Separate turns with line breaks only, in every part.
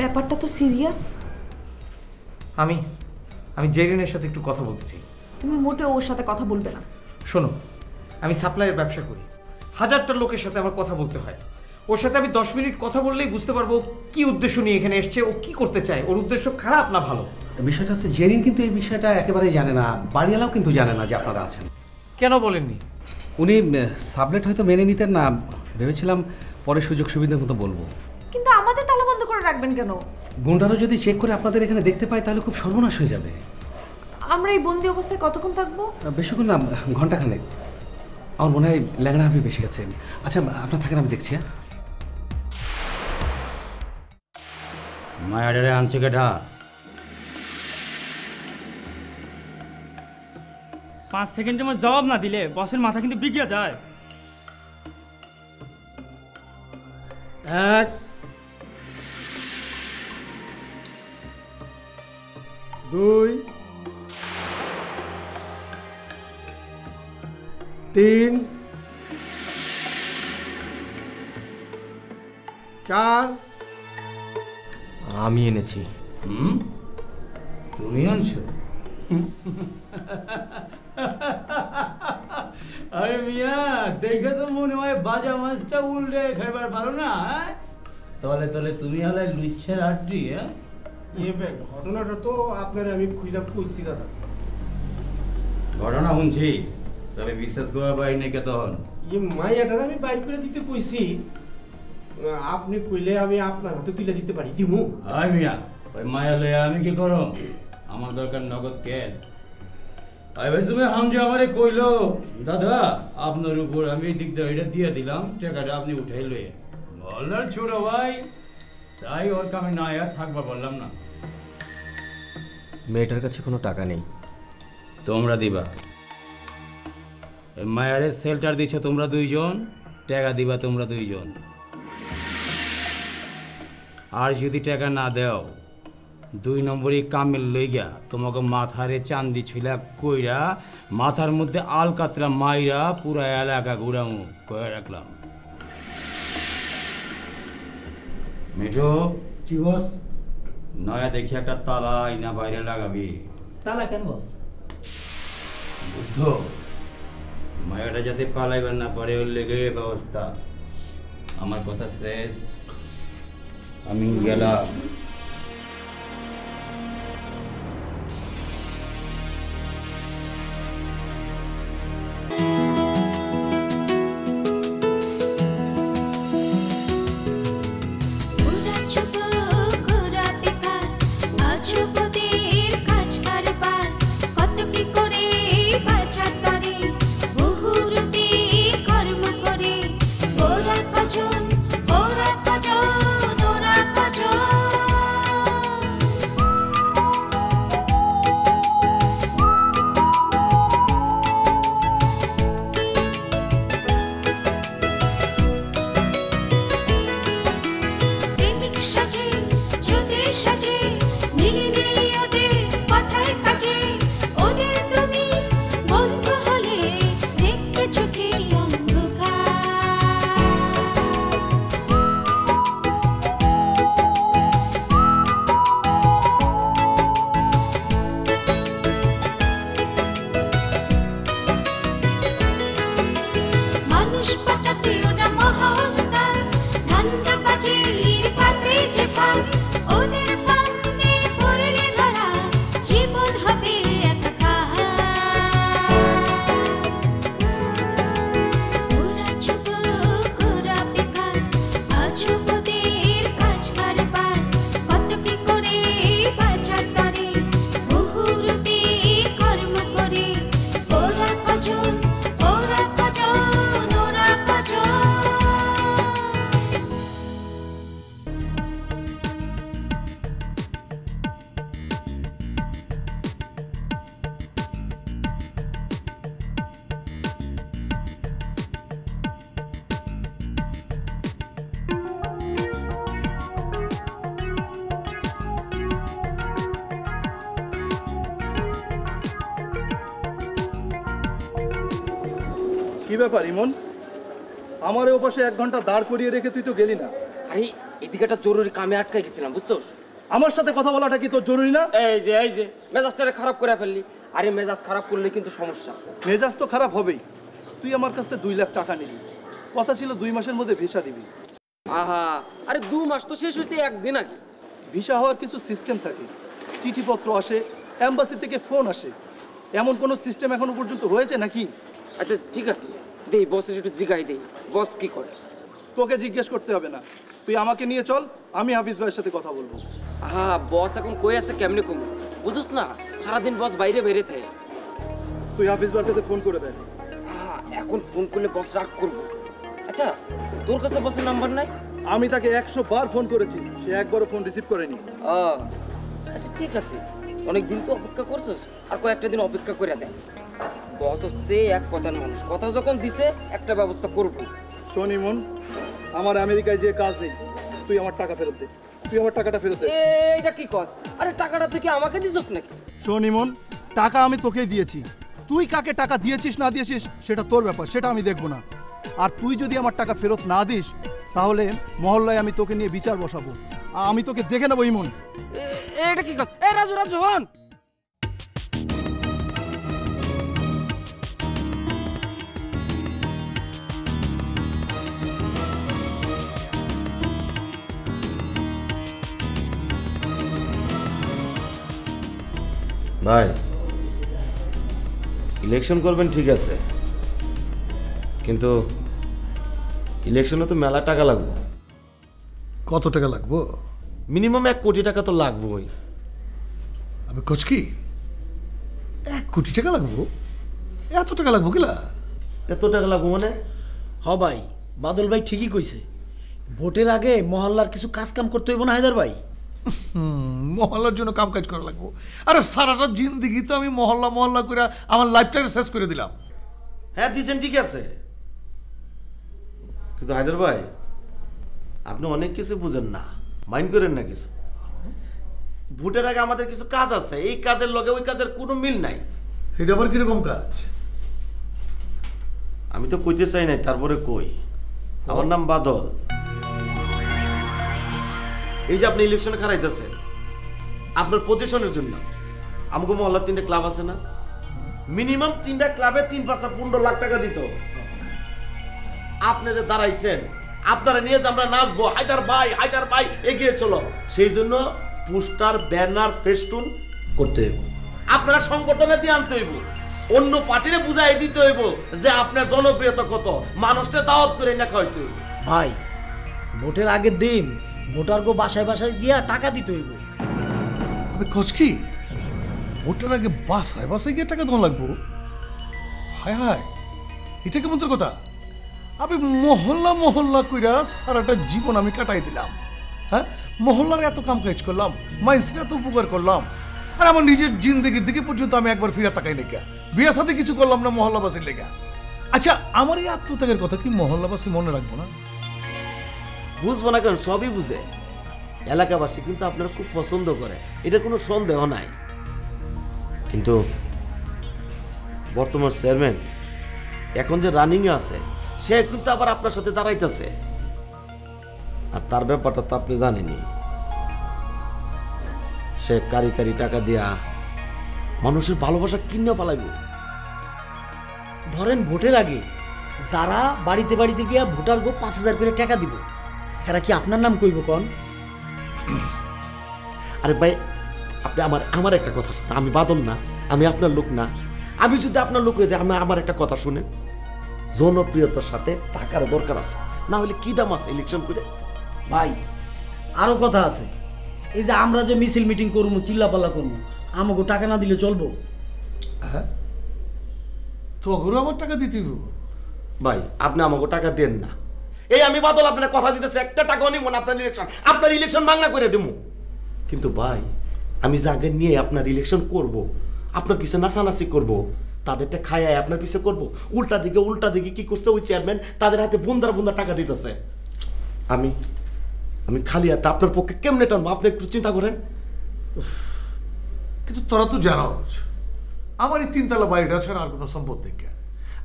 ব্যাপারটা তো সিরিয়াস।
আমি আমি জেরিনের সাথে একটু কথা বলতে চাই।
তুমি মোটেও ওর সাথে কথা বলবে না।
শোনো আমি সাপ্লাইয়ের ব্যবসা করি। হাজারটা লোকের সাথে আমার কথা বলতে হয়। ওর সাথে আমি দশ মিনিট কথা বললেই বুঝতে পারব কি উদ্দেশ্য নিয়ে এখানে এসছে ও কি করতে চায় ওর উদ্দেশ্য খারাপ না ভালো?
বিষয়টা হচ্ছে জেরিন কিন্তু এই বিষয়টা একেবারেই জানে না বাড়িওয়ালাও কিন্তু জানে না যে আপনারা আছেন।
কেন বলেননি?
উনি সাবলেট হয়তো মেনে নিতেন না ভেবেছিলাম পরে সুযোগ সুবিধার মতো বলব।
করে রাখবেন কেন?
গুন্ডারও যদি চেক করে আপনাদের এখানে দেখতে পায় তাহলে খুব সর্বনাশ হয়ে যাবে।
আমরা এই বন্দি অবস্থায় কতক্ষণ থাকব?
বেশিক্ষণ না ঘন্টাখানেক। আমার মনে হয় ল্যাংড়া হাবি বেশি গেছে। আচ্ছা আপনার থাকেন আমি দেখছি হ্যাঁ?
মায়াডারে আনছে কেটা
পাঁচ সেকেন্ডের মধ্যে জবাব না দিলে বসের মাথা কিন্তু বিগড়ে যায়।
এক দুই তিন চার।
আমি এনেছি।
হুম? তুমি আনছো? আরে মিয়া দেখে তো মনে হয় বাজা মাছটা উল্টে খাইবার পারো না হ্যাঁ? তলে তলে তুমি হলে লুচ্ছের আটটি হ্যাঁ?
ঘটনাটা তো আপনার আমি খুঁজে কইছি দাদা।
ঘটনা শুনছি তবে বিশ্বাস করা পারি নাই কে তখন
মাইয়াটার আমি বাইর করে দিতে কইছি। আপনি কইলে আমি আপনার হাতে তুলে দিতে পারি দিমু।
আই মিয়া ওই মায়া লইয়া আমি কি করম? আমার দরকার নগদ ক্যাশ। আমারে কইলো দাদা আপনার উপর আমি এই দিক দিয়ে এটা দিয়ে দিলাম টাকাটা আপনি উঠাই লয়ে বললার ছোট ভাই তাই ওর কামে না আর থাকবা বললাম না।
মেয়েটার কাছে কোনো টাকা নেই।
তোমরা দিবা। মায়ারে সেল্টার দিছো তোমরা দুইজন টাকা দিবা তোমরা দুইজন। আর যদি টাকা না দেও দুই নম্বরই কামেল লইগা তোমাকে মাথারে চান্দি ছিলা কইরা মাথার মধ্যে আলকাতরা মাইরা পুরা এলাকা ঘুরামু কয়ে রাখলাম। মিঠু
কি বস।
নয়া দেখি একটা তালা আইনা বাইরে লাগাবি।
তালা কেন বস?
বুদ্ধ মায়াটা যাতে পালাইবার না পারে ওর লেগে ব্যবস্থা। আমার কথা শেষ। আমি গেলাম।
ব্যাপার ইমন। আমার ও পাশে এক ঘণ্টা দাঁড় করিয়ে রেখে তুই তো গেলি না।
আরে
এদিকে একটা জরুরি কামে আটকাই গেছিলাম বুঝছোস?
আমার সাথে কথা বলাটা কি তোর জরুরি না?
এই যে এই যে। মেজাজটারে খারাপ করে ফেললি। আরে মেজাজ খারাপ করলে কিন্তু সমস্যা।
মেজাজ তো খারাপ হবেই। তুই আমার কাছ থেকে দুই লাখ টাকা নিবি। কথা ছিল দুই মাসের মধ্যে ভিসা দিবি।
আহা আরে দু মাস তো শেষ হয়েছে একদিন আগে।
ভিসা হওয়ার কিছু সিস্টেম থাকে। চিঠিপত্র আসে অ্যাম্বাসি থেকে ফোন আসে। এমন কোনো সিস্টেম এখনও পর্যন্ত হয়েছে নাকি?
আচ্ছা ঠিক আছে। দেই বসের একটু জিগাই দেই। বস কি করে?
তোকে জিজ্ঞেস করতে হবে না। তুই আমাকে নিয়ে চল আমি হাফিজ ভাইয়ের সাথে কথা বলব।
আহা বস এখন কই আছে কেমনে কম? বুঝছ না সারাদিন বস বাইরে বেরে থাকে।
তুই হাফিজ ভাইয়ের কাছে ফোন করে
দে এখন ফোন করলে বস রাগ করব। আচ্ছা তোর কাছে বসের নাম্বার নাই?
আমি তাকে একশো বার ফোন করেছি সে একবারও ফোন রিসিভ করেনি।
আচ্ছা ঠিক আছে। অনেক দিন তো অপেক্ষা করছিস আর কয়েকটা দিন অপেক্ষা করে দেয় বস হচ্ছে এক কথার মানুষ। কথা যখন দিছে একটা ব্যবস্থা করব।
শোন ইমন আমার আমেরিকায় যে কাজ নেই তুই আমার টাকা ফেরত দে। তুই আমার টাকাটা ফেরত দে।
এইটা কি কস? আরে টাকাটা তুই কি আমাকে দিছিস নাকি?
শোন ইমন টাকা আমি তোকেই দিয়েছি। তুই কাকে টাকা দিয়েছিস না দিয়েছিস সেটা তোর ব্যাপার সেটা আমি দেখব না। আর তুই যদি আমার টাকা ফেরত না দিস তাহলে মহল্লায় আমি তোকে নিয়ে বিচার বসাবো। আমি তোকে দেখে নেব ইমন।
এ- এইটা কি কস? এ রাজু রাজু হন!
ভাই ইলেকশন করবেন ঠিক আছে কিন্তু ইলেকশনে তো মেলা টাকা লাগবে।
কত টাকা লাগবো?
মিনিমাম এক কোটি টাকা তো লাগবেই
আমি কোচ কি? এক কোটি টাকা লাগবো? এত টাকা লাগবো কিলা?
এত টাকা লাগবো মানে?
হ ভাই বাদল ভাই ঠিকই কইছে। ভোটের আগে মহল্লার কিছু কাজ কাম করতে হইব না হায়দার ভাই।
হুম, মহল্লার জন্য কাম কাজ করা লাগবো। আরে সারাটা জিন্দিগি তো আমি মহল্লা মহল্লা করে আমার লাইফটা শেষ করে দিলাম।
হ্যাঁ দিছেন ঠিক আছে। কিন্তু হায়দার ভাই আপনি অনেক কিছু বুঝেন না মাইন্ড করেন না কিছু। ভোটের আগে আমাদের কিছু কাজ আছে এই কাজের লগে ওই কাজের কোনো মিল নাই।
এটা আবার কীরকম কাজ?
আমি তো কইতে চাই নাই তারপরে কই? আমার নাম বাদল। এই যে আপনি ইলেকশনে খারাইতেছেন আপনার পজিশনের জন্য। আমাকে মহল্লার তিনটা ক্লাব আছে না? মিনিমাম তিনটা ক্লাবে তিন পাঁচটা পনেরো লাখ টাকা দিত আপনি যে দাঁড়াইছেন, আপনারা নিয়ে যে আমরা নাচবো, হায়দার ভাই হায়দার ভাই, এগিয়ে চলো। সেই জন্য পোস্টার, ব্যানার, ফেস্টুন করতে হইব। আপনারা সংগঠনে দিয়ে আনতে হইব। অন্য পার্টিরে বুঝাই দিতে হইব যে আপনার জনপ্রিয়তা কত। মানুষটা দাওয়াত করে না খাওয়াইতে হইব।
ভাই, ভোটের আগের দিন ভোটার গো বাসায় বাসায় গিয়া টাকা দিতে হইব।
কোচ কি? আগে বাসায় বাসায় গিয়ে টাকা দেওয়া লাগবো? হায় হায়, এটা কেমন কথা? আমি মহল্লা মহল্লা কইরা সারাটা জীবন আমি কাটাই দিলাম। হ্যাঁ? মহল্লার এত কাম কাজ করলাম এত উপকার করলাম, আর আমার নিজের জিন্দগির দিকে পর্যন্ত আমি একবার ফিরে তাকাই নাকি বিয়ের সাথে কিছু করলাম না মহল্লাবাসীর লেগে। আচ্ছা আমার এই আত্মত্যাগের কথা কি মহল্লাবাসী মনে রাখব না?
বুঝব না কেন, সবই বুঝে। এলাকাবাসী কিন্তু আপনারা খুব পছন্দ করে। এটা কোনো সন্দেহ নাই। কিন্তু বর্তমান চেয়ারম্যান এখন যে রানিং আছে, সে কিন্তু আবার আপনার সাথে দাঁড়াইতেছে। আর তার ব্যাপারটা তো আপনি জানেনই। সে কারি কারি টাকা দিয়া মানুষের ভালোবাসা কিনে পালাইব
ধরেন ভোটের আগে যারা বাড়িতে বাড়িতে গিয়া ভোটার গো পাঁচ হাজার করে টাকা দিব, এরা কি আপনার নাম কইব কন?
আরে ভাই আপনি আমার আমার একটা কথা শুনুন। আমি বাদল না আমি আপনার লোক না। আমি যদি আপনার লোক হয়ে আমি আমার একটা কথা শুনেন। জনপ্রিয়তার সাথে টাকার দরকার আছে। না হলে কি দাম আছে ইলেকশন করে?
ভাই আরও কথা আছে। এই যে আমরা যে মিছিল মিটিং করব চিল্লাপাল্লা করব আমাকে টাকা না দিলে চলবো?
হ্যাঁ? তখন আমার টাকা দিতে
ভাই আপনি আমাকে টাকা দেন না। এই আমি বাদল আপনার কথা দিতেছি, একটা টাকাও নিব না আপনার ইলেকশন আপনার ইলেকশন বাংলা করে দেবো কিন্তু ভাই, আমি জাগে নিয়ে আপনার ইলেকশন করব, আপনার পিছে নাচানাচি করব, তাদেরটা খায়ায় আপনার পিছে করব। উল্টা দিকে উল্টা দিকে কি করছে ওই চেয়ারম্যান তাদের হাতে বুন্দার বুন্দা টাকা দিতেছে। আমি আমি খালি হাতে আপনার পক্ষে কেমনে টানবো? আপনি একটু চিন্তা করেন।
কিন্তু তোরা তো জানোস, আমার এই তিনতলা বাড়িটা ছাড়া আর কোনো সম্পদ নেই।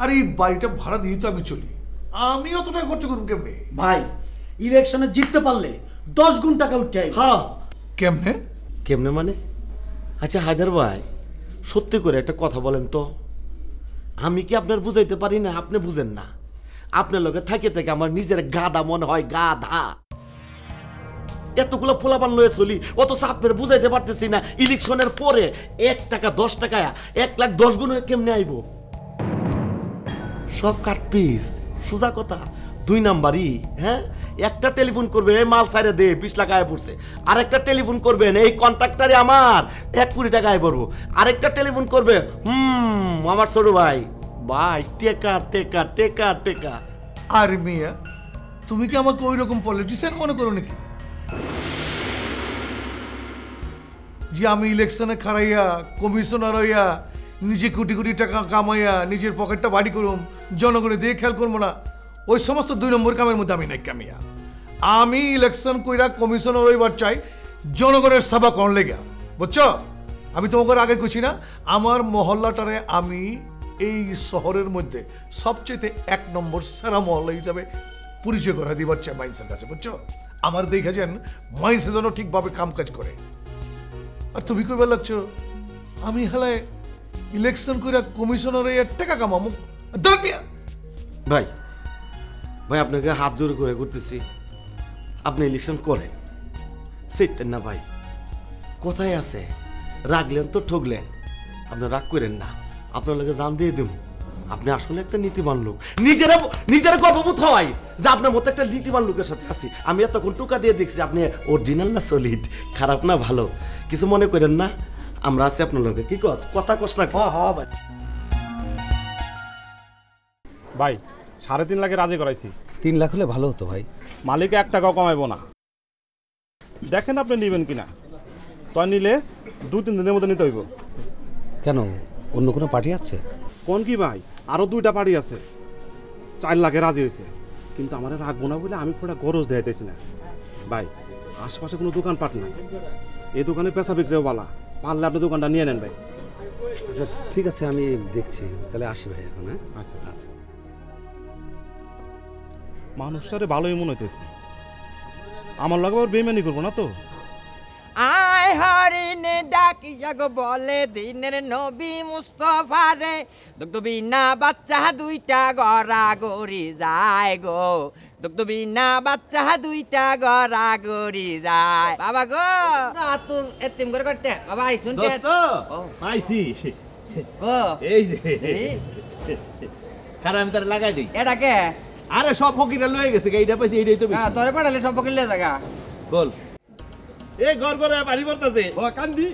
আর এই বাড়িটা ভাড়া দিয়ে তো আমি চলি। আমি অত টাকা খরচ করব কেমনি?
ভাই ইলেকশনে জিততে পারলে দশ গুণ টাকা উঠে
হ্যাঁ।
কেমনে?
কেমনে মানে? আচ্ছা হায়দার ভাই সত্যি করে একটা কথা বলেন তো। আমি কি আপনার বুঝাইতে পারি না? আপনি বুঝেন না। আপনার লগে থাকে থেকে আমার নিজের গাদা মনে হয় গাধা। এতগুলো পোলাপান লয়ে চলি অত আপনার বুঝাইতে পারতেছি না ইলেকশনের পরে এক টাকা দশ টাকা এক লাখ দশ গুণ হয়ে কেমনে আইব? সব কাট পিস। সোজা কথা, দুই নাম্বারই হ্যাঁ? একটা টেলিফোন করবে, এই মাল সাইরে দে, বিশ লাখ আয় পড়ছে। আরেকটা টেলিফোন করবেন এই কন্ট্রাক্টারে আমার, এক কোটি টাকা আয় পড়ব। আরেকটা টেলিফোন করবে, হুম, আমার ছোট ভাই। ভাই টেকা টেকা টেকা টেকা
আর মিয়া, তুমি কি আমাকে ওই রকম পলিটিশিয়ান মনে করো নাকি? যে আমি ইলেকশনে খারাইয়া কমিশনার হইয়া নিজে কোটি কোটি টাকা কামাইয়া নিজের পকেটটা বাড়ি করুম জনগণে দিয়ে খেয়াল করব না। ওই সমস্ত দুই নম্বর কামের মধ্যে আমি নাই কামিয়া আমি ইলেকশন কইরা কমিশনার হইবার চাই, জনগণের সেবা কর লেগা বুঝছ? আমি তোমাকে আগে কইছি না, আমার মহল্লাটারে আমি এই শহরের মধ্যে সবচেয়ে এক নম্বর সেরা মহল্লা হিসাবে পরিচয় করা দিবার চাই মাইন্সের কাছে, বুঝছ? আমার দেখেছেন মাইন্সে যেন ঠিকভাবে কাম কাজ করে। আর তুমি কইবার লাগছো, আমি হেলায় ইলেকশন কইরা কমিশনারে টাকা কামামু। দাঁড় মিয়া।
ভাই ভাই, আপনাকে হাত জোরে করে করতেছি আপনি ইলেকশন করেন। সেটার না ভাই। কোথায় আছে? রাগলেন তো ঠকলেন আপনি রাগ করেন না। আপনার লোকে জান দিয়ে দেব আপনি আসলে একটা নীতিবান লোক। নিজেরা নিজেরা গর্ববোধ হয় যে আপনার মতো একটা নীতিবান লোকের সাথে আছি। আমি এতক্ষণ টোকা দিয়ে দেখছি আপনি অরিজিনাল না সলিড খারাপ না ভালো? কিছু মনে করেন না? আমরা আছি আপনার লোকে কি কস? কথা কস না হ্যাঁ হ্যাঁ ভাই।
ভাই সাড়ে তিন লাখে রাজি করাইছি।
তিন লাখ হলে ভালো হতো ভাই।
মালিক এক টাকাও কমাইবো না। দেখেন আপনি নেবেন কিনা। তো নিলে দু তিন দিনের মধ্যে নিতে হইব।
কেন? অন্য কোনো পার্টি আছে?
কোন কি ভাই? আরও দুইটা পার্টি আছে। চার লাখে রাজি হয়েছে কিন্তু আমার রাখব না বলে আমি পুরো গরজ দেখাইতেছি না। ভাই আশপাশে কোনো দোকান দোকানপাট নাই। এই দোকানে পেশা বিক্রিও বালা। পারলে আপনি দোকানটা নিয়ে নেন ভাই।
আচ্ছা ঠিক আছে আমি দেখছি। তাহলে আসি ভাই এখন হ্যাঁ?
আচ্ছা আচ্ছা। মানুষটারে ভালোই মনে হইতেছে। আমার লগে আবার বেমানি করব না তো?
আয় হরিণে ডাকি জাগ বলে দিনের নবী মুস্তফারে। দুগ্ধ বিনা বাচ্চা দুইটা গড়া গড়ি যায় গো। দুগ্ধ বিনা বাচ্চা দুইটা গড়া গড়ি যায়। বাবা গো! তুই এতিম করে করতে। বাবা আই শুনতে।
আইছি।
ও।
এই যে।
এই?
খারাপ আমি তার লাগাই দিই।
এটা কে?
আরে সব ফকিরা লয়ে গেছে এইটা পাইছি এইটাই তো
হ্যাঁ তোরে পাঠালে সব পকিলে জায়গা
বল। এ ঘর ঘরে বাড়ি পড়তেছে
ও কান্দি।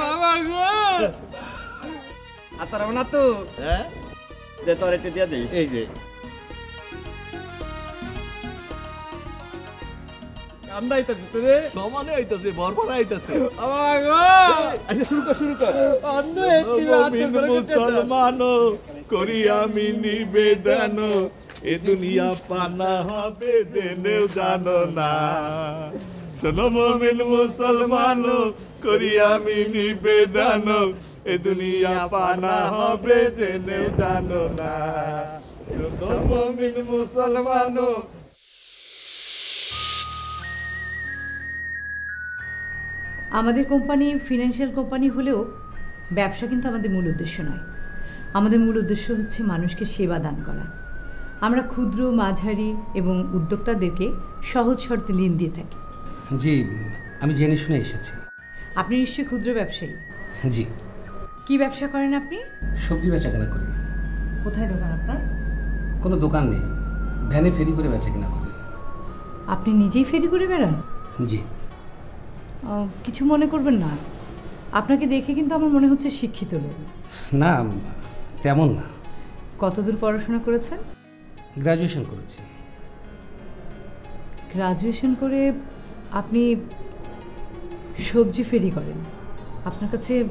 বাবা গো। আতার না তো।
হ্যাঁ?
দে তোর একটু দিয়ে দেই
এই যে।
কান্দাই তো দিতে রে
সমানে হইতাছে বরবর হইতাছে
বাবা গো।
আচ্ছা শুরু কর শুরু কর।
অন্য এতিম আত্মীয়
মুসলমান করি আমি নিবেদন। এ দুনিয়া পানা হবে জেনেও জানো না। মুসলমান, করি আমি নিবেদন। এ দুনিয়া পানা হবে জেনেও জানো না। মুসলমান।
আমাদের কোম্পানি ফিনান্সিয়াল কোম্পানি হলেও ব্যবসা কিন্তু আমাদের মূল উদ্দেশ্য নয়। আমাদের মূল উদ্দেশ্য হচ্ছে মানুষকে সেবা দান করা। আমরা ক্ষুদ্র, মাঝারি এবং উদ্যোক্তাদেরকে সহজ শর্তে ঋণ দিয়ে থাকি।
জি আমি জেনে শুনে এসেছি।
আপনি নিশ্চয়ই ক্ষুদ্র ব্যবসায়ী।
জি।
কি ব্যবসা করেন আপনি?
সবজি বেচা কেনা করি।
কোথায় দোকান আপনার?
কোনো দোকান নেই। ভ্যানে ফেরি করে বেচা কেনা করি।
আপনি নিজেই ফেরি করে বেড়ান?
জি।
কিছু মনে করবেন না। আপনাকে দেখে কিন্তু আমার মনে হচ্ছে শিক্ষিত লোক।
না তেমন না।
কতদূর পড়াশোনা করেছেন?
গ্র্যাজুয়েশন করেছি।
গ্রাজুয়েশন করে আপনি সবজি ফেরি করেন। আপনার কাছে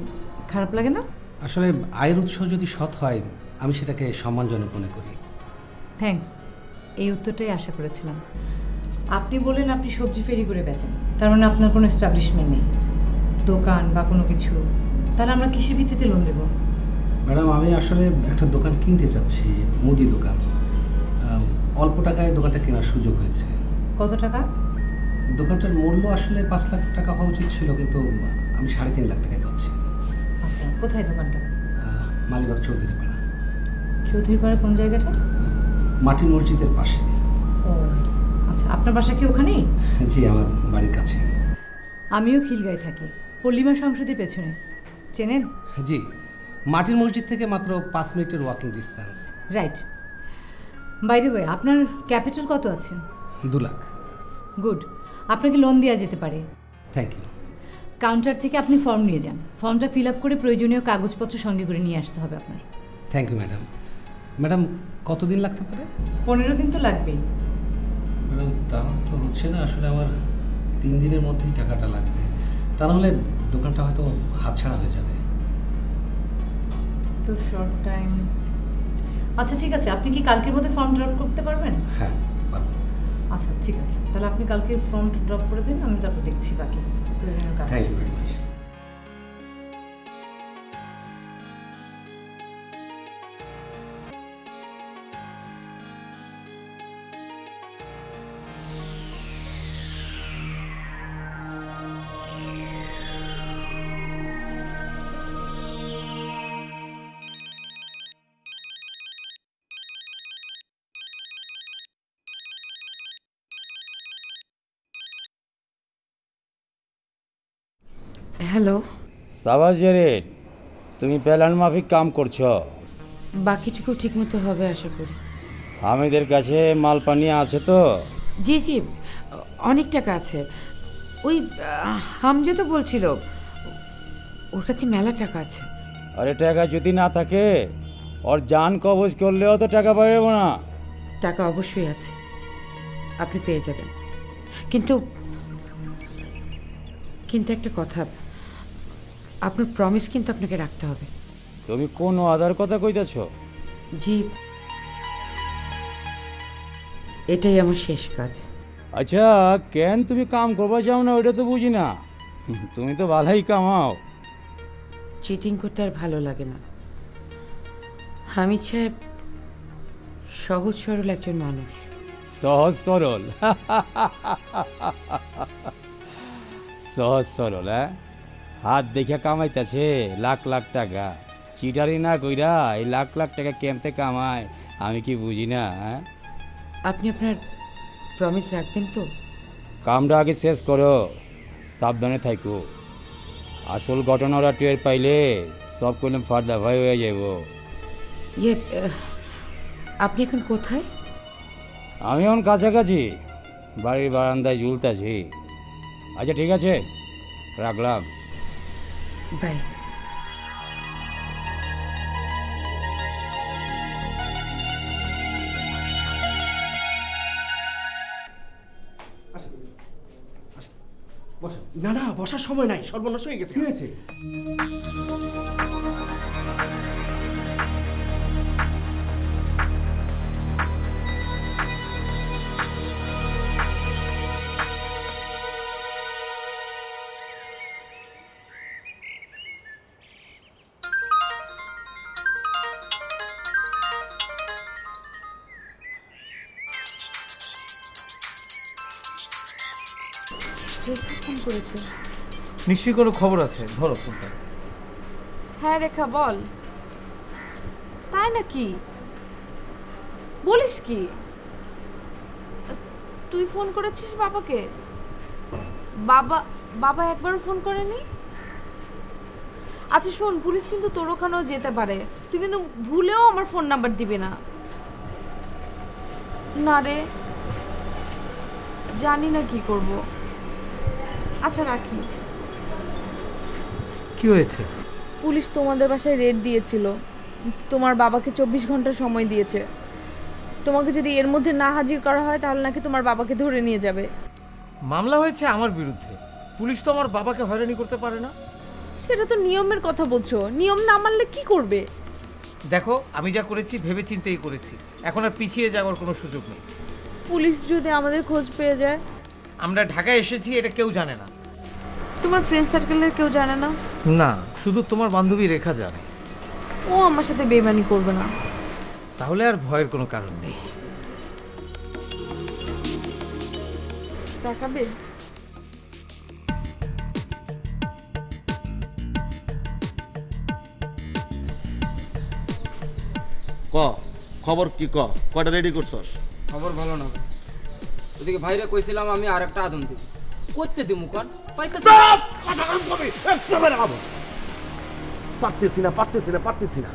খারাপ লাগে না?
আসলে আয়ের উৎস যদি সৎ হয় আমি সেটাকে সম্মানজনক মনে করি।
থ্যাঙ্কস এই উত্তরটাই আশা করেছিলাম। আপনি বলেন আপনি সবজি ফেরি করে বেচেন। তার মানে আপনার কোনো এস্টাবলিশমেন্ট নেই। দোকান বা কোনো কিছু। তাহলে আমরা কৃষি ভিত্তিতে লোন দেবো।
ম্যাডাম আমি আসলে একটা দোকান কিনতে চাচ্ছি মুদি দোকান। অল্প টাকায় দোকানটা কেনার সুযোগ হয়েছে।
কত টাকা?
দোকানটার মূল্য আসলে পাঁচ লাখ টাকা হওয়া উচিত ছিল কিন্তু আমি সাড়ে তিন লাখ টাকায় পাচ্ছি।
আচ্ছা কোথায় দোকানটা?
মালিবাগ চৌধুরী পাড়া
চৌধুরী পাড়া কোন জায়গাটা?
মাটির মসজিদের পাশে।
ও আচ্ছা আপনার বাসা কি ওখানেই?
জি আমার বাড়ির কাছে।
আমিও খিলগাঁয় থাকি পল্লিমা সংসদের পেছনে। চেনেন?
জি মাটির মসজিদ থেকে মাত্র পাঁচ মিনিটের walking distance
right by the way আপনার ক্যাপিটাল কত আছে?
দু লাখ।
গুড আপনাকে লোন দেওয়া যেতে পারে।
থ্যাংক ইউ
কাউন্টার থেকে আপনি ফর্ম নিয়ে যান। ফর্মটা ফিল আপ করে প্রয়োজনীয় কাগজপত্র সঙ্গে করে নিয়ে আসতে হবে আপনার।
থ্যাংক ইউ ম্যাডাম ম্যাডাম কতদিন লাগতে পারে?
পনেরো দিন তো লাগবেই।
ম্যাডাম তাহলে তো হচ্ছে না আসলে আমার তিন দিনের মধ্যেই টাকাটা লাগবে। তা নাহলে দোকানটা হয়তো হাতছাড়া হয়ে যাবে।
তো শর্ট টাইম আচ্ছা ঠিক আছে। আপনি কি কালকের মধ্যে ফর্ম ড্রপ করতে পারবেন?
হ্যাঁ
আচ্ছা ঠিক আছে। তাহলে আপনি কালকে ফর্ম ড্রপ করে দিন, আমি তারপর দেখছি বাকি।
Thank you very much
hello.
সাবাস জেরিন তুমি প্ল্যান মাফিক কাম করছ।
বাকিটুকু ঠিকমতো হবে আশা করি।
হামিদের কাছে মাল পানি আছে তো?
জি জি অনেক টাকা আছে। ওই হামজা তো বলছিল ওর কাছে মেলা টাকা আছে।
আরে টাকা যদি না থাকে ওর জান কবজ করলেও তো টাকা পাবে না।
টাকা অবশ্যই আছে। আপনি পেয়ে যাবেন। কিন্তু কিন্তু একটা কথা আপনার প্রমিস কিন্তু আপনাকে রাখতে হবে।
তুমি কোন আদার কথা কইতেছ?
জি। এটাই আমার শেষ কাজ।
আচ্ছা কেন তুমি কাম করবা চাও না ওইটা তো বুঝি না। তুমি তো ভালোই কামাও।
চিটিং করতে আর ভালো লাগে না। হামিদ সাহেব সহজ সরল একজন মানুষ।
সহজ সরল। সহজ সরল হ্যাঁ? হাত দেখে কামাইতেছে লাখ লাখ টাকা। চিটারি না কইরা এই লাখ লাখ টাকা কেমতে কামায়? আমি কি বুঝি না হ্যাঁ?
আপনি আপনার প্রমিস রাখবেন তো?
কামটা আগে শেষ করো সাবধানে থাকো আসল ঘটনাটা টের পাইলে সব করলাম ফার্দা ভয় হয়ে যাব।
ইয়ে আপনি এখন কোথায়?
আমি এখন কাছাকাছি বাড়ির বারান্দায় ঝুলতাছি। আচ্ছা ঠিক আছে রাখলাম।
বাই।
না না বসার সময় নাই সর্বনাশ হয়ে গেছে। কি হয়েছে?
ফোন করেছে?
নিশ্চয়ই কোনো খবর আছে। ধরো ফোনটা
হ্যাঁ রেখা বল। তাই নাকি? বলিস কি? তুই ফোন করেছিস বাবাকে? বাবা বাবা একবারও ফোন করেনি? আচ্ছা শোন পুলিশ কিন্তু তোর ওখানেও যেতে পারে। তুই কিন্তু ভুলেও আমার ফোন নাম্বার দিবি না। না রে জানি না কি করব। আচ্ছা রাখি।
কি হয়েছে?
পুলিশ তোমাদের বাসায় রেড দিয়েছিল। তোমার বাবাকে চব্বিশ ঘণ্টা সময় দিয়েছে। তোমাকে যদি এর মধ্যে না হাজির করা হয় তাহলে নাকি তোমার বাবাকে ধরে নিয়ে যাবে।
মামলা হয়েছে আমার বিরুদ্ধে। পুলিশ তো আমার বাবাকে হয়রানি করতে পারে না।
সেটা তো নিয়মের কথা বলছো। নিয়ম না মানলে কি করবে?
দেখো আমি যা করেছি ভেবে চিন্তেই করেছি। এখন আর পিছিয়ে যাওয়ার কোনো সুযোগ নেই।
পুলিশ যদি আমাদের খোঁজ পেয়ে যায়?
আমরা ঢাকায় এসেছি এটা কেউ জানে না।
তোমার ফ্রেন্ড সার্কেলের কেউ জানে না?
না শুধু তোমার বান্ধবী রেখা জানে।
ও আমার সাথে বেমানি করবে না।
তাহলে আর ভয়ের কোনো কারণ নেই।
চাকাবে
ক খবর কি ক? কটা রেডি করছস?
খবর ভালো না। ওদিকে ভাইরা কইছিলাম আমি আরেকটা আদম দিব। করতে দিমু কন পাইতেছি
পারতেছি না পারতেছি না পারতেছি না।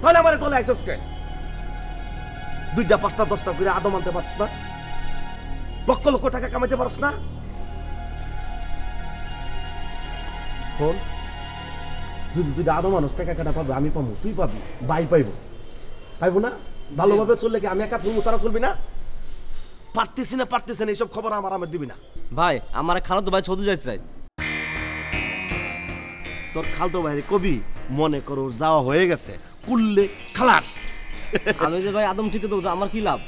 তাহলে আমার তোলে আইসস কে? দুইটা পাঁচটা দশটা করে আদম আনতে পারছ না? লক্ষ লক্ষ টাকা কামাইতে পারছ না? শোন যদি দুইটা আদম মানুষ টাকা কাটা পাবে আমি পাবো তুই পাবি ভাই পাইব। পাইবো না? ভালোভাবে চললে কি আমি একা চলবো তারা চলবি না? পারতেছি না পারতেছি না এইসব খবর আমার আমার দিবি না।
ভাই আমার খালাতো ভাই সৌদি যাইতে চাই
তোর খালতো ভাইরে কবি মনে করো যাওয়া হয়ে গেছে কুললে খালাস।
আমি যে ভাই আদম ঠিক দেবো আমার কি লাভ?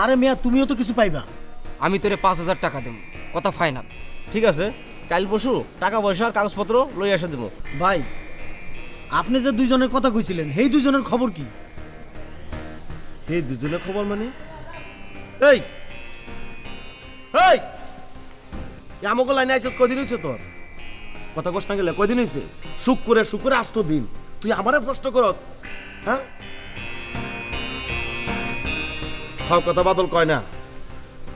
আরে মিয়া তুমিও তো কিছু পাইবা।
আমি তোরে পাঁচ হাজার টাকা দেব কথা ফাইনাল
ঠিক আছে কাল পরশু টাকা পয়সা আর কাগজপত্র লই আসে দেবো।
ভাই আপনি যে দুইজনের কথা কইছিলেন সেই দুইজনের খবর কি?
এই দুজনের খবর মানে? এই এই আমাকে লাইনে আইসস কদিন হয়েছে তোর? কথা কষ্ট না গেলে কদিন হয়েছে শুক্রে শুক্রে আষ্ট দিন। তুই আমারে প্রশ্ন করস হ্যাঁ? কথা বাদল কয় না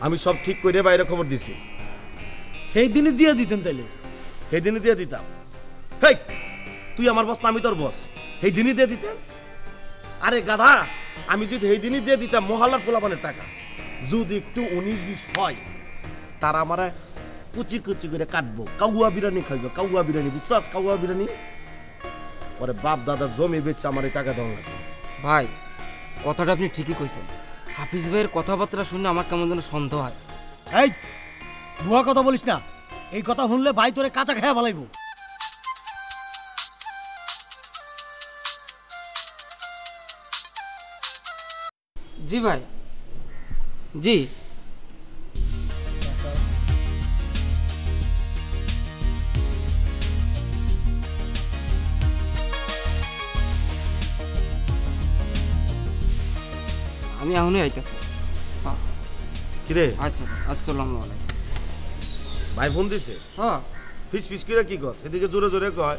আমি সব ঠিক করে বাইরে খবর দিছি।
সেই দিনই দিয়ে দিতেন তাইলে।
সেই দিনই দিয়ে দিতাম। হেই তুই আমার বস না আমি তোর বস। সেই দিনই দিয়ে দিতেন। আরে গাধা আমি যদি সেই দিনই দিয়ে দিতাম মহল্লার পোলাপানের টাকা। যদি একটু উনিশ বিশ হয় তারা আমার কুচি কুচি করে কাটবো। কাউয়া বিরিয়ানি খাইবো কাউয়া বিরিয়ানি বিশ্বাস কাউয়া বিরিয়ানি? পরে বাপ দাদা জমি বেচছে আমার এই টাকা দেওয়া লাগবে।
ভাই কথাটা আপনি ঠিকই কইছেন। হাফিজ ভাইয়ের কথাবার্তা শুনে আমার কেমন যেন সন্দেহ হয়।
এই ভুয়া কথা বলিস না। এই কথা শুনলে ভাই তোরে কাঁচা খেয়া ভালাইবো
জি ভাই জি। আমি এখনই আইতেছি।
কিরে?
আচ্ছা আসসালামু আলাইকুম।
ভাই ফোন দিছে?
হ্যাঁ।
ফিস ফিস করে কি কস এদিকে জোরে জোরে কয়।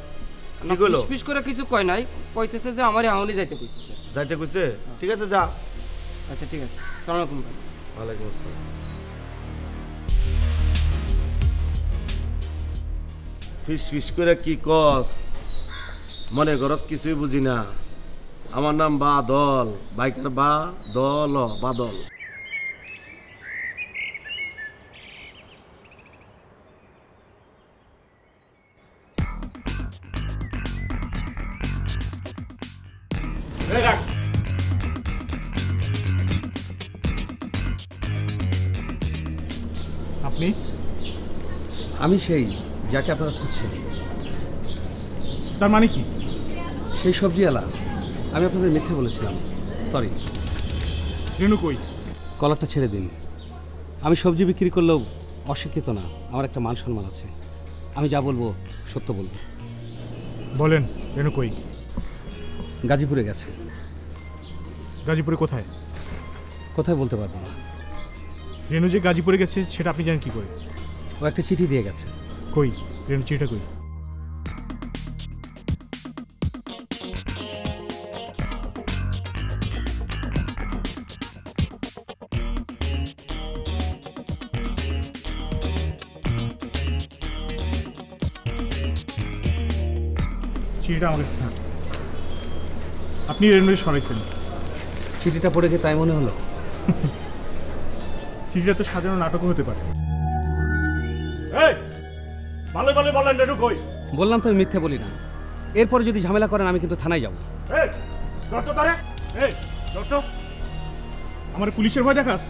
কি কইলো?
ফিস ফিস করে কিছু কয় নাই। কইতেছে যে আমার এখনই যাইতে কইতেছে।
যাইতে কইছে? ঠিক আছে যা।
আচ্ছা ঠিক আছে। সালাম আলাইকুম ভাই।
ওয়ালাইকুম আসসালাম। ফিস ফিস করে কি কস? মনে করস কিছুই বুঝি না। আমার নাম বাদল, বাইকার বা দল বাদল
আপনি?
আমি সেই যাকে আপনারা খুঁজছেন।
তার মানে কি?
সেই সবজিওয়ালা। আমি আপনাদের মিথ্যে বলেছিলাম। সরি
রেনু কই?
কলারটা ছেড়ে দিন। আমি সবজি বিক্রি করলেও অশিক্ষিত না। আমার একটা মান সম্মান আছে। আমি যা বলব সত্য বলব।
বলেন রেনু কই?
গাজীপুরে গেছে।
গাজীপুরে কোথায়?
কোথায় বলতে পারব না।
রেনু যে গাজীপুরে গেছে সেটা আপনি জানেন কি করে?
ও একটা চিঠি দিয়ে গেছে।
কই? রেনু চিঠিটা কই? চিঠিটা আমার কাছে থাক। আপনি রেনুকে সরাইছেন
চিঠিটা পড়ে গিয়ে তাই মনে হলো?
চিঠিটা তো সাজানো নাটকও হতে পারে।
এই ভালো ভালো বলেন রেনু কই?
বললাম তো আমি মিথ্যে বলি না। এরপরে যদি ঝামেলা করেন আমি কিন্তু থানায় যাব।
এই দত্ত তারে এই দত্ত
আমার পুলিশের ভয় দেখাস?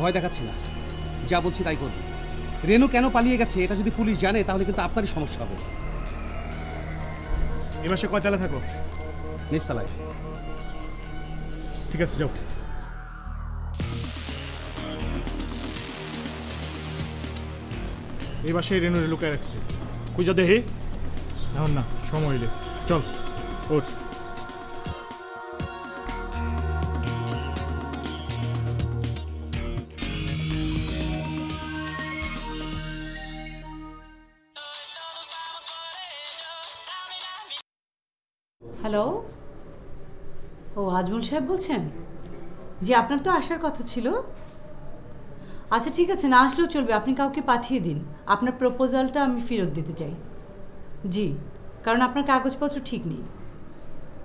ভয় দেখাচ্ছি না। যা বলছি তাই করব। রেনু কেন পালিয়ে গেছে এটা যদি পুলিশ জানে তাহলে কিন্তু আপনারই সমস্যা হবে।
এবার সে কয়তালা থাকো?
নিস্তালায়
ঠিক আছে যাও। এই বাসায় রেনু লুকায় রাখছে। কুইজা দেহে এখন না, সময় হইলে চল, ওঠ।
হ্যালো? ও আজমল সাহেব বলছেন? যে আপনার তো আসার কথা ছিল। আচ্ছা ঠিক আছে, না আসলেও চলবে। আপনি কাউকে পাঠিয়ে দিন। আপনার প্রপোজালটা আমি ফেরত দিতে চাই। জি, কারণ আপনার কাগজপত্র ঠিক নেই।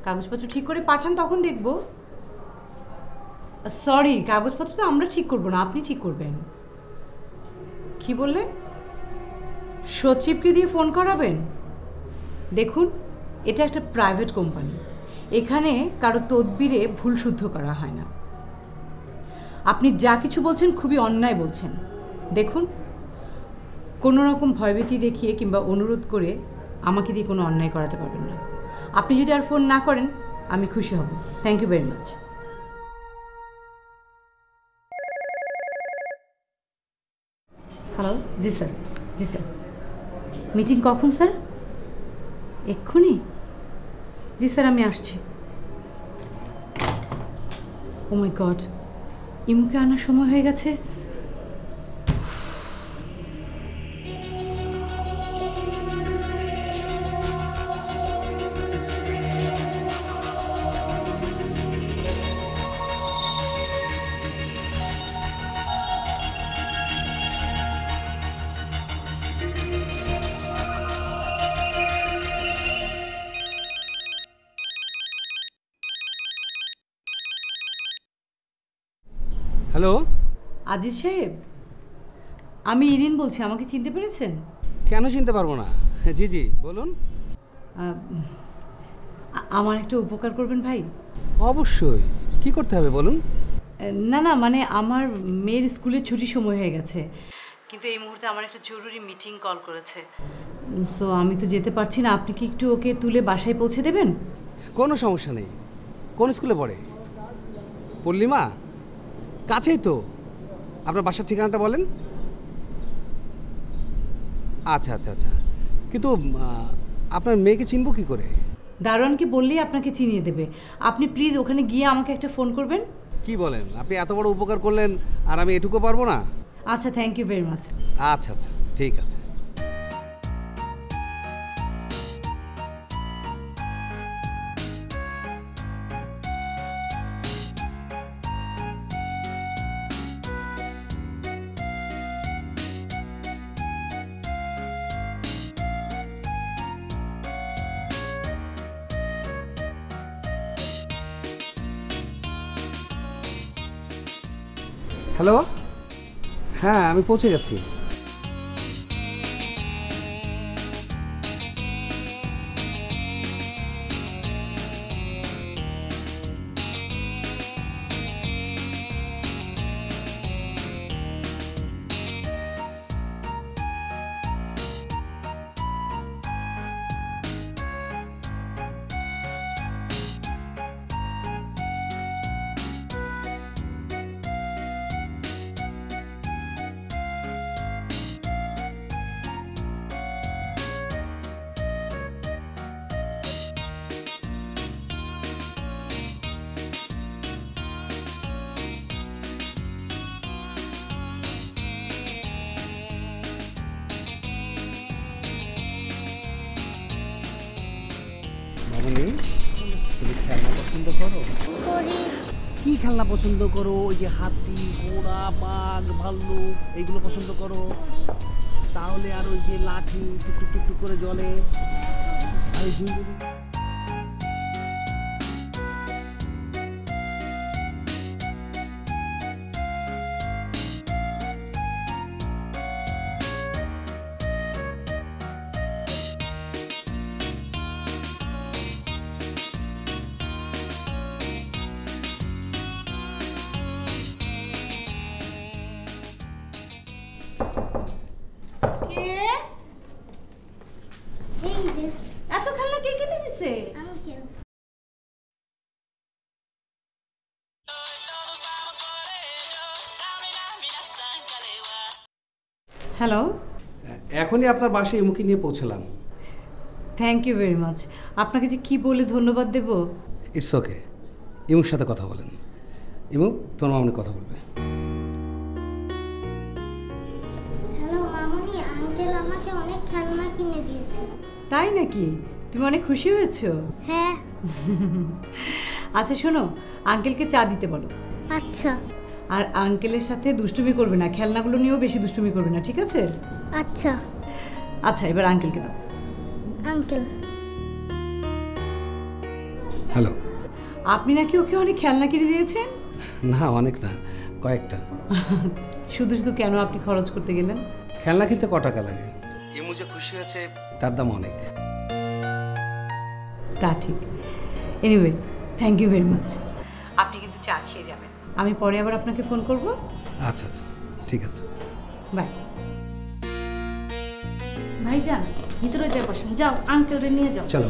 কাগজপত্র ঠিক করে পাঠান, তখন দেখব। সরি কাগজপত্র তো আমরা ঠিক করব না, আপনি ঠিক করবেন। কি বললেন? সচিবকে দিয়ে ফোন করাবেন? দেখুন, এটা একটা প্রাইভেট কোম্পানি এখানে কারও তদবিরে ভুল শুদ্ধ করা হয় না। আপনি যা কিছু বলছেন খুবই অন্যায় বলছেন। দেখুন, কোনো রকম ভয়ভীতি দেখিয়ে কিংবা অনুরোধ করে আমাকে দিয়ে কোনো অন্যায় করাতে পারবেন না। আপনি যদি আর ফোন না করেন, আমি খুশি হব। Thank you very much hello G sir জি স্যার। মিটিং কখন, স্যার? এক্ষুনি? জি স্যার, আমি আসছি। ও মাই গড ইমুকে আনার সময় হয়ে গেছে।
হ্যালো?
আজিজ সাহেব আমি ইরিন বলছি আমাকে চিনতে পেরেছেন?
কেন চিনতে পারব না? জি জি বলুন।
আমার একটা উপকার করবেন ভাই।
অবশ্যই। কি করতে হবে বলুন?
না না মানে আমার মেয়ের স্কুলের ছুটি সময় হয়ে গেছে। কিন্তু এই মুহূর্তে আমার একটা জরুরি মিটিং কল করেছে। সো আমি তো যেতে পারছি না আপনি কি একটু ওকে তুলে বাসায় পৌঁছে দেবেন?
কোনো সমস্যা নেই। কোন স্কুলে পড়ে? পল্লিমা কাছেই তো। আপনার বাসার ঠিকানাটা বলেন। আচ্ছা আচ্ছা আচ্ছা। কিন্তু আপনার মেয়েকে চিনব কি করে?
দারোয়ানকে বললেই আপনাকে চিনিয়ে দেবে। আপনি প্লিজ ওখানে গিয়ে আমাকে একটা ফোন করবেন।
কি বলেন? আপনি এত বড় উপকার করলেন আর আমি এটুকু পারব না?
আচ্ছা থ্যাংক ইউ ভেরি মাচ
আচ্ছা আচ্ছা ঠিক আছে। আমি পৌঁছে গেছি মামনি তুমি খেলনা পছন্দ করো? কি খেলনা পছন্দ করো? ওই যে হাতি ঘোড়া বাঘ ভাল্লুক এইগুলো পছন্দ করো? তাহলে আর ওই যে লাঠি টুকটুক টুকটুক করে জলে। আর
হ্যালো
এখনই আপনার বাসায় এমুকি নিয়ে পৌঁছলাম।
থ্যাংক ইউ ভেরি মাচ আপনাকে যে কি বলে ধন্যবাদ দেব?
ইটস ওকে ইমুর সাথে কথা বলেন। ইমু তোমার মামনি কথা বলবে।
হ্যালো মামনি আঙ্কেল আমাকে অনেক খেলনা কিনে দিয়েছে।
তাই নাকি? তুমি অনেক খুশি হয়েছো?
হ্যাঁ।
আচ্ছা শোনো আঙ্কেলকে চা দিতে বলো।
আচ্ছা।
আর আঙ্কেলের সাথে দুষ্টুমি করবে না খেলনাগুলো নিয়েও বেশি দুষ্টুমি করবে না ঠিক আছে?
আচ্ছা।
আচ্ছা এবার আঙ্কেলকে দাও।
আঙ্কেল
হ্যালো
আপনি নাকি ওকে অনেক খেলনা কিনে দিয়েছেন?
না অনেক না কয়েকটা।
শুধু শুধু কেন আপনি খরচ করতে গেলেন?
খেলনা কিনতে ক টাকা লাগে? যে খুশি হয়েছে? তার দাম অনেক।
তা ঠিক। Anyway thank you very much আপনি কিন্তু চা খেয়ে যাবেন। আমি পরে আবার আপনাকে ফোন করব?
আচ্ছা আচ্ছা ঠিক আছে।
বাই।
ভাই ভাইজান ভিতরে যাই বসেন। যাও আঙ্কেলরে নিয়ে যাও।
চলো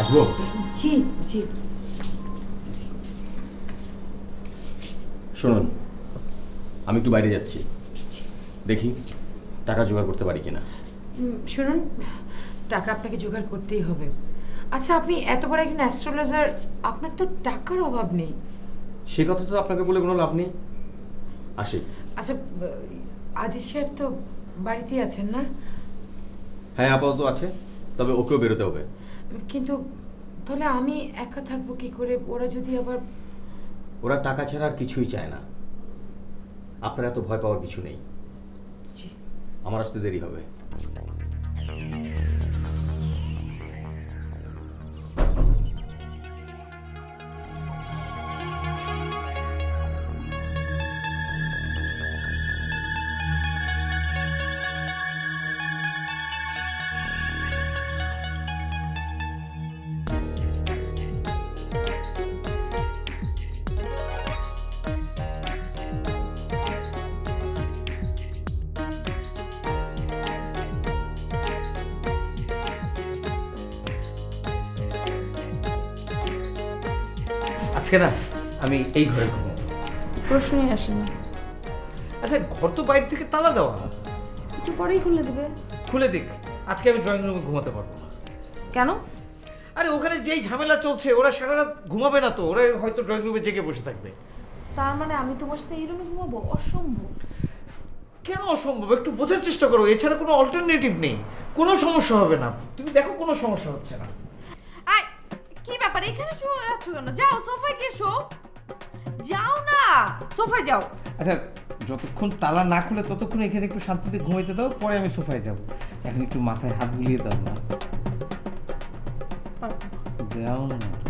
আসব?
জি জি
শুনুন আমি একটু বাইরে যাচ্ছি। দেখি টাকা জোগাড় করতে পারি কিনা।
শুনুন টাকা আপনাকে জোগাড় করতেই হবে। আচ্ছা আপনি এত বড় একজন অ্যাস্ট্রোলজার আপনার তো টাকার অভাব নেই।
সে কথা তো আপনাকে বলে কোনো লাভ নেই। আসি।
আচ্ছা আজিজ সাহেব তো বাড়িতেই আছেন না?
হ্যাঁ আপাতত আছে তবে ওকেও বেরোতে হবে।
কিন্তু তাহলে আমি একা থাকব কি করে? ওরা যদি আবার
ওরা টাকা ছাড়া আর কিছুই চায় না। আপনার এত ভয় পাওয়ার কিছু নেই। আমার আসতে দেরি হবে।
আমি এই ঘরে ঘুমাবো
প্রশ্নই আসে না।
আচ্ছা ঘর তো বাইরে থেকে তালা দেওয়া।
একটু পরেই খুলে দেবে।
খুলে দিক। আজকে আমি ড্রয়িং রুমে ঘুমাতে পারব না।
কেন?
আরে ওখানে যেই ঝামেলা চলছে ওরা সারা রাত ঘুমাবে না তো ওরা হয়তো ড্রয়িং রুমে জেগে বসে থাকবে।
তার মানে আমি তোমার সাথে এই রুমে ঘুমাবো? অসম্ভব।
কেন অসম্ভব? একটু বোঝার চেষ্টা করো। এছাড়া কোনো অল্টারনেটিভ নেই। কোনো সমস্যা হবে না। তুমি দেখো কোনো সমস্যা হচ্ছে না।
আয় কি ব্যাপার? এখানে শুয়ে আছো কেন? যাও সোফায় গিয়ে শো। যাও না সোফায় যাও।
আচ্ছা যতক্ষণ তালা না খুলে ততক্ষণ এখানে একটু শান্তিতে ঘুমাইতে দাও পরে আমি সোফায় যাব। এখন একটু মাথায় হাত বুলিয়ে দাও না। যাও না।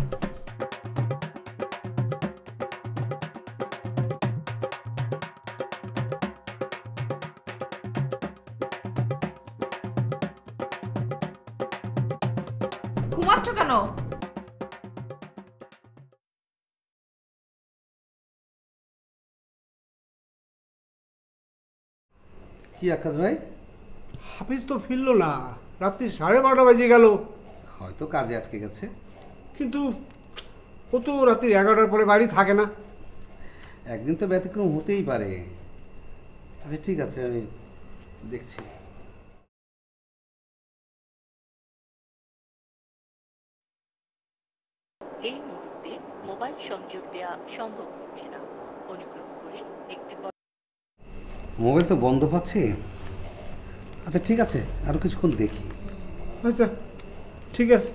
কি আকাশ ভাই?
হাফিজ তো ফিরলো না। রাত্রি সাড়ে বারোটা বাজে গেল।
হয়তো কাজে আটকে গেছে।
কিন্তু ও তো রাত্রি এগারোটার পরে বাড়ি থাকে না।
একদিন তো ব্যতিক্রম হতেই পারে। আচ্ছা ঠিক আছে আমি দেখছি।
এই মুহূর্তে মোবাইল সংযোগ দেওয়া সম্ভব হচ্ছে না অনুগ্রহ করে একটি পর-
মোবাইল তো বন্ধ পাচ্ছি। আচ্ছা ঠিক আছে আরও কিছুক্ষণ দেখি।
আচ্ছা ঠিক আছে।